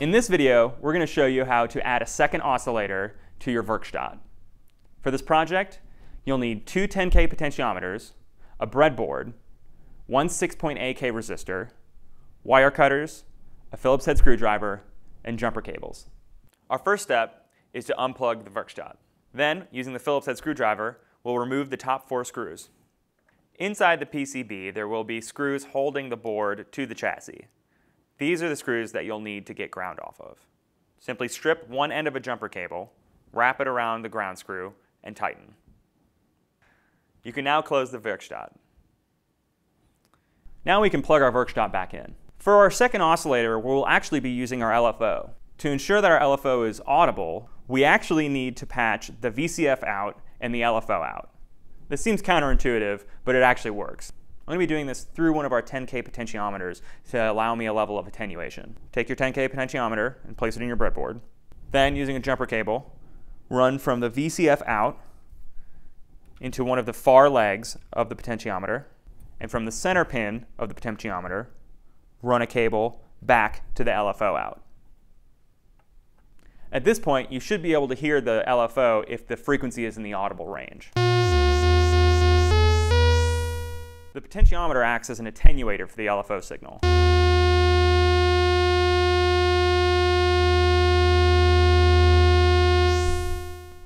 In this video, we're going to show you how to add a second oscillator to your Werkstatt. For this project, you'll need two 10K potentiometers, a breadboard, one 6.8K resistor, wire cutters, a Phillips head screwdriver, and jumper cables. Our first step is to unplug the Werkstatt. Then, using the Phillips head screwdriver, we'll remove the top four screws. Inside the PCB, there will be screws holding the board to the chassis. These are the screws that you'll need to get ground off of. Simply strip one end of a jumper cable, wrap it around the ground screw, and tighten. You can now close the Werkstatt. Now we can plug our Werkstatt back in. For our second oscillator, we'll actually be using our LFO. To ensure that our LFO is audible, we actually need to patch the VCF out and the LFO out. This seems counterintuitive, but it actually works. I'm going to be doing this through one of our 10K potentiometers to allow me a level of attenuation. Take your 10K potentiometer and place it in your breadboard. Then, using a jumper cable, run from the VCF out into one of the far legs of the potentiometer, and from the center pin of the potentiometer, run a cable back to the LFO out. At this point, you should be able to hear the LFO if the frequency is in the audible range. The potentiometer acts as an attenuator for the LFO signal.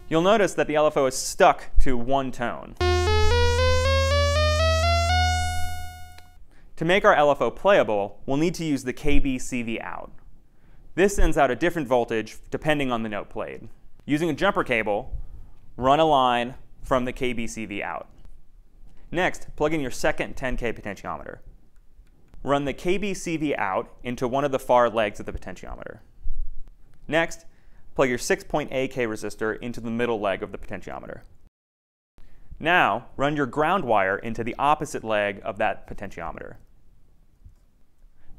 You'll notice that the LFO is stuck to one tone. To make our LFO playable, we'll need to use the KB-CV out. This sends out a different voltage depending on the note played. Using a jumper cable, run a line from the KB-CV out. Next, plug in your second 10K potentiometer. Run the KB-CV out into one of the far legs of the potentiometer. Next, plug your 6.8K resistor into the middle leg of the potentiometer. Now, run your ground wire into the opposite leg of that potentiometer.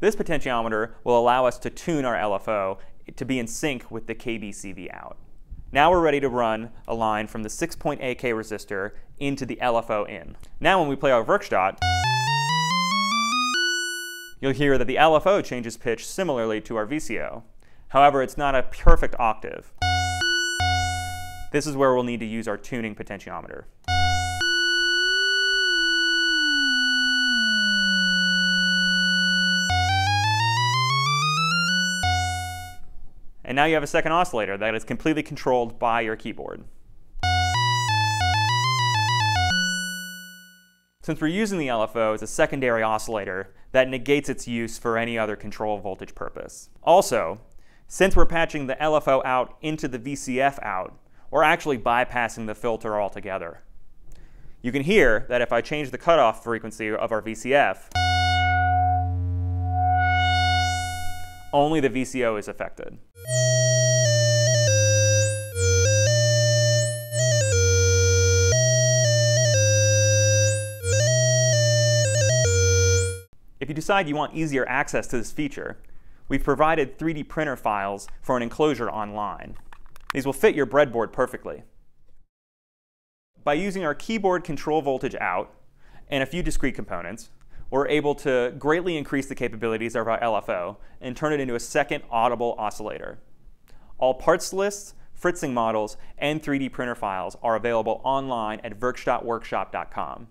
This potentiometer will allow us to tune our LFO to be in sync with the KB-CV out. Now we're ready to run a line from the 6.8K resistor into the LFO in. Now when we play our Werkstatt, you'll hear that the LFO changes pitch similarly to our VCO. However, it's not a perfect octave. This is where we'll need to use our tuning potentiometer. And now you have a second oscillator that is completely controlled by your keyboard. Since we're using the LFO as a secondary oscillator, that negates its use for any other control voltage purpose. Also, since we're patching the LFO out into the VCF out, we're actually bypassing the filter altogether. You can hear that if I change the cutoff frequency of our VCF, only the VCO is affected. If you decide you want easier access to this feature, we've provided 3D printer files for an enclosure online. These will fit your breadboard perfectly. By using our keyboard control voltage out and a few discrete components, we're able to greatly increase the capabilities of our LFO and turn it into a second audible oscillator. All parts lists, fritzing models, and 3D printer files are available online at werkstattworkshop.com.